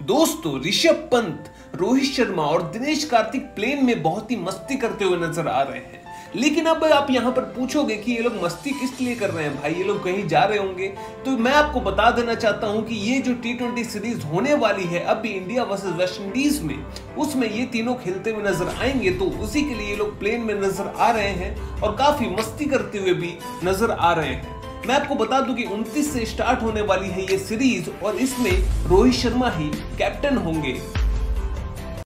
दोस्तों ऋषभ पंत, रोहित शर्मा और दिनेश कार्तिक प्लेन में बहुत ही मस्ती करते हुए नज़र आ रहे हैं। लेकिन अब आप यहाँ पर पूछोगे कि ये लोग मस्ती किस लिए कर रहे हैं? भाई, ये लोग कहीं जा रहे होंगे। तो मैं आपको बता देना चाहता हूँ कि ये जो टी ट्वेंटी सीरीज़ होने वाली है अभी इंडिया वर्सेस वेस्ट इंडीज में, उसमें ये तीनों खेलते हुए नज़र आएँगे तो उसी के लिए ये लोग प्लेन में नज़र आ रहे हैं और काफ़ी मस्ती करते हुए भी नज़र आ रहे हैं। मैं आपको बता दूँ कि 29 से स्टार्ट होने वाली है ये सीरीज़ और इसमें रोहित शर्मा ही कैप्टन होंगे।